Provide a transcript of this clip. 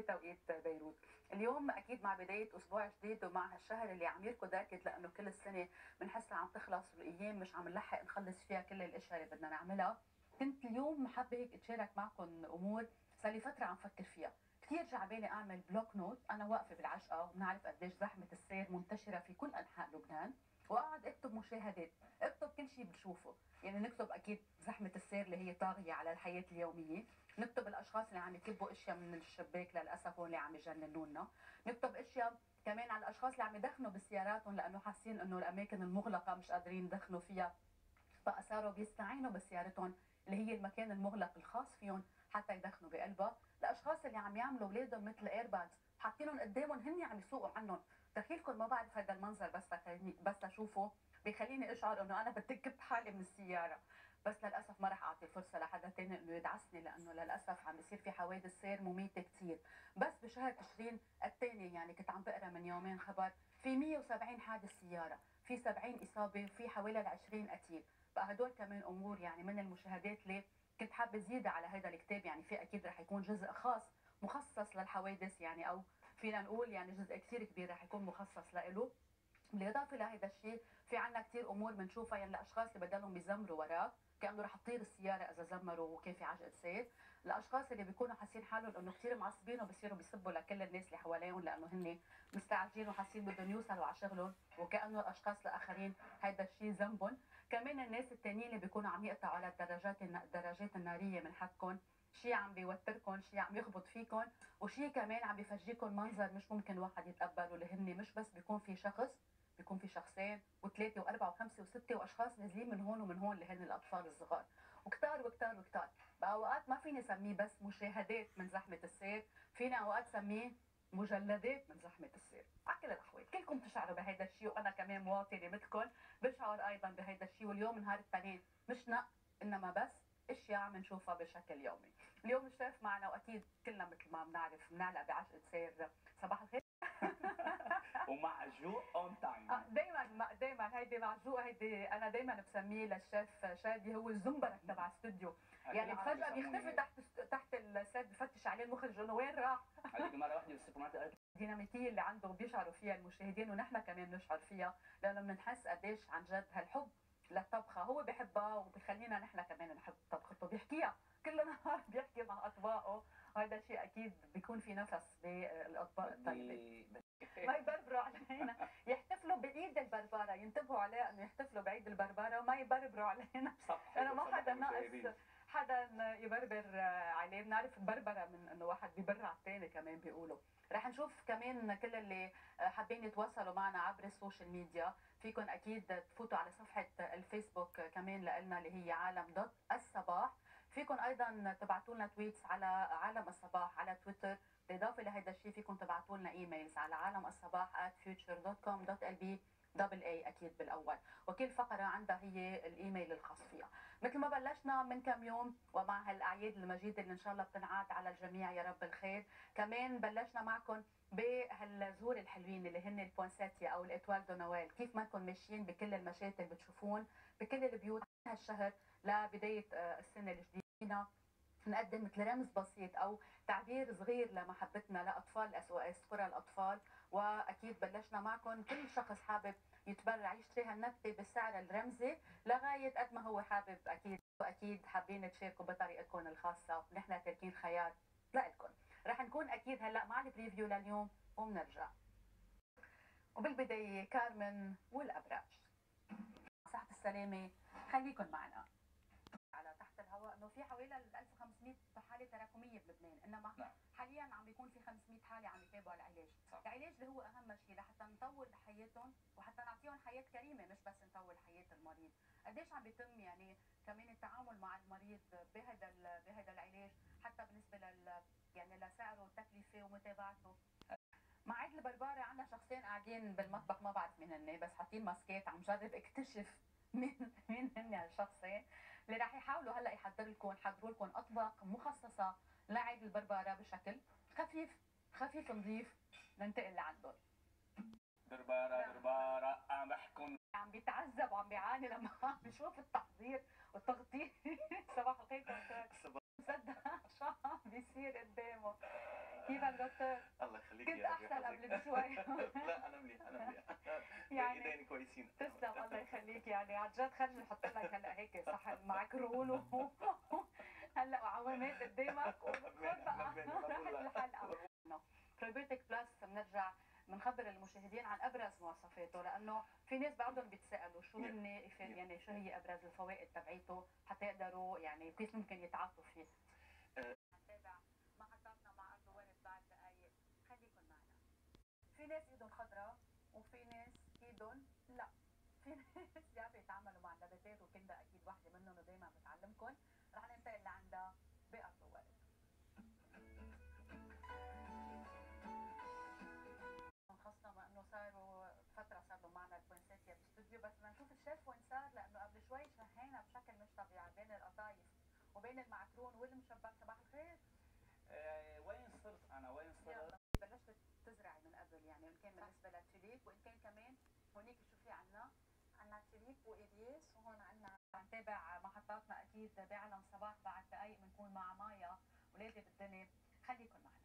بتوقيت بيروت. اليوم أكيد مع بداية أسبوع جديد ومع هالشهر اللي عم يركض راكد لأنه كل السنة بنحسها عم تخلص والايام مش عم نلحق نخلص فيها كل الأشياء اللي بدنا نعملها. كنت اليوم حابة هيك أتشارك معكم أمور صار لي فترة عم فكر فيها. كثير جاي عبالي أعمل bloc-notes أنا واقفة بالعجقة وبنعرف قديش زحمة السير منتشرة في كل أنحاء لبنان. واقعد اكتب مشاهدات اكتب كل شيء بشوفه يعني نكتب أكيد زحمة السير اللي هي طاغية على الحياة اليومية. نكتب الأشخاص اللي عم يكبوا أشياء من الشباك للأسف هون اللي عم يجننونا. نكتب أشياء كمان على الأشخاص اللي عم يدخنوا بسياراتهم لأنه حاسين إنه الأماكن المغلقة مش قادرين يدخنوا فيها. بقى صاروا بيستعينوا بسيارتهم اللي هي المكان المغلق الخاص فيهم حتى يدخنوا بقلبها. الأشخاص اللي عم يعملوا أولادهم مثل ايربادز حاطينهم قدامهم هن عم يسوقوا عنهم. دخيلكم ما بعرف هذا المنظر بس بس أشوفه بيخليني أشعر إنه أنا بدي كب حالي من السيارة. بس للأسف ما رح أعطي فرصة لحدا ثاني إنه يدعسني لأنه للأسف عم بيصير في حوادث سير مميتة كثير بس بشهر تشرين الثاني يعني كنت عم بقرأ من يومين خبر في 170 حادث سيارة في 70 إصابة وفي حوالي ال 20 قتيل. بقى هدول كمان أمور يعني من المشاهدات اللي كنت حابة زياده على هذا الكتاب. يعني في أكيد رح يكون جزء خاص مخصص للحوادث يعني أو فينا نقول يعني جزء كثير كبير رح يكون مخصص له بالإضافة لهذا الشيء في عندنا كثير أمور بنشوفها يعني الأشخاص اللي بدلهم يزمروا وراك كأنه رح تطير السيارة إذا زمروا وكان في عجقه سير، الأشخاص اللي بيكونوا حاسين حالهم إنه كثير معصبين وبصيروا بيسبوا لكل الناس اللي حواليهم لأنه هن مستعجلين وحاسين بدهم يوصلوا على شغلهم وكأنه الأشخاص الآخرين هذا الشيء ذنبهم، كمان الناس الثانيين اللي بيكونوا عم يقطعوا على الدراجات الدراجات النارية من حدكم شيء عم بيوتركم شيء عم يخبط فيكم وشيء كمان عم بيفرجيكم منظر مش ممكن واحد يتقبله اللي هن مش بس بيكون في شخص بيكون في شخصين وثلاثه وأربعة وخمسة وستة وأشخاص نازلين من هون ومن هون اللي هن الأطفال الصغار. وكتار وكتار وكتار. باوقات ما فيني سميه بس مشاهدات من زحمة السير فينا أوقات سميه مجلدات من زحمة السير. على كل الأحوال كلكم بتشعروا بهذا الشيء وأنا كمان مواطنة مثلكم بشعر أيضا بهذا الشيء واليوم نهار الاثنين مش نق إنما بس اشياء عم نشوفها بشكل يومي. اليوم الشيف معنا وأكيد كلنا مثل ما بنعرف بنعلق بعجقة سير صباح الخير. ومعجوق on time دائما دائما هيدي معجوق هيدي أنا دائما بسميه للشيف شادي هو الزنبرك تبع الاستوديو يعني فجأة بيختفي تحت تحت ال set بفتش عليه المخرج انه وين راح؟ هذيك مرة واحدة بالسوبر ماركت الديناميكية اللي عنده بيشعروا فيها المشاهدين ونحن كمان بنشعر فيها لأنه بنحس قديش عن جد هالحب للطبخة هو بحبها وبخلينا نحن كمان نحب طبخته بيحكيها كل نهار بيحكي مع أطباقه. وهذا شيء أكيد بيكون في نفس بالأطباق الطيبة. ما يبربروا علينا. يحتفلوا بعيد البربرة ينتبهوا عليه إنه يحتفلوا بعيد البربرة وما يبربروا علينا. أنا ما حدا ناقص حدا يبربر عليه. بنعرف البربره من إنه واحد ببر على الثاني كمان بيقولوا. رح نشوف كمان كل اللي حابين يتواصلوا معنا عبر ال social media. فيكم أكيد تفوتوا على صفحة الفيسبوك كمان لنا اللي هي عالم دوت الصباح. فيكم أيضا تبعتوا لنا tweets على عالم الصباح على تويتر. بالإضافة لهذا الشيء فيكم تبعتوا لنا emails على عالم الصباح @future.com.lb double A أكيد بالأول. وكل فقرة عندها هي الإيميل الخاص فيها. مثل ما بلشنا من كم يوم ومع هالأعياد المجيده اللي إن شاء الله بتنعاد على الجميع يا رب الخير كمان بلشنا معكم بهالزهور الحلوين اللي هن ال poinsettia أو ال étoile de Noël كيف ما انكم ماشيين بكل المشاتل بتشوفون بكل البيوت هالشهر لبداية السنة الجديدة. نقدم مثل رمز بسيط أو تعبير صغير لمحبتنا لأطفال SOS قرى الأطفال. وأكيد بلشنا معكم كل شخص حابب يتبرع يشتري هالنبتة بالسعر الرمزي لغاية قد ما هو حابب. أكيد وأكيد حابين تشاركوا بطريقتكم الخاصة. ونحن تاركين خيار لكم رح نكون أكيد هلأ مع البريفيو لليوم وبنرجع وبالبداية كارمن والأبراج. صحة السلامة خليكم معنا. على تحت الهواء إنه في حوالي 1500 حالة تراكمية بلبنان. إنما نعم. حاليا عم بيكون في 500 حالة عم يتابعوا العلاج. صح. العلاج اللي هو أهم شيء لحتى نطول حياتهم وحتى نعطيهم حياة كريمة مش بس نطول حياة المريض. قديش عم بيتم يعني كمان التعامل مع المريض بهذا بهذا العلاج حتى بالنسبة لل يعني لسعره وتكلفه ومتابعته. مع عيد البربارة عندنا شخصين قاعدين بالمطبخ ما بعرف مين هن بس حاطين ماسكات عم جرب اكتشف مين مين هن هالشخصين اللي رح يحاولوا هلأ يحضر لكم يحضروا لكم أطباق مخصصة لعيد البربارة بشكل خفيف خفيف نظيف. ننتقل لعندهم. دربارة دربارة عم بحكم. عم بيتعذب وعم بيعاني لما عم بيشوف التحضير والتغطية. صباح الخير دكتور. عم بيصير قدامه. كيفك دكتور؟ الله يخليك كنت أحسن. قبل بشوي لا أنا منيح أنا منيح يعني ايديني كويسين. تسلم الله يخليك. يعني عن جد خلينا نحط لك هلا هيك صحن معكرون و هلا وعوامات قدامك. وخذ بقى الحلقة. Probiotic Plus بنرجع بنخبر المشاهدين عن أبرز مواصفاته لأنه في ناس بعضهم بيتسألوا شو هن يعني شو هي أبرز الفوائد تبعيته حتى يقدروا يعني كيف ممكن يتعاطوا فيه. نتابع محطاتنا مع ارض ورد بعد دقائق خليكم معنا. في ناس ايدهم خضراء وفي ناس ايدهم لا في ناس بيعرفوا يتعاملوا مع النباتات وكندا أكيد وحده منهم ودائما بتعلمكم رح ننتقل لعندها بارض ورد. خاصة مع انه صاروا فترة صاروا معنا البوينسات يا بالاستوديو بس بدنا نشوف الشيف وين صار لأنه قبل شوي شهينا بشكل مش طبيعي بين القطايف وبين المعكرون والمشبك صباح الخير آه، وين صرت أنا وين صرت يلا بلشت تزرعي من قبل يعني ان كان بالنسبة للتشيليب وان كان كمان هونيك شو في عنا تشيليب وإلياس وهون عنا عم نتابع محطاتنا أكيد بعلم صباح بعد دقايق بنكون مع مايا ولادي بالدنيا. خليكم معنا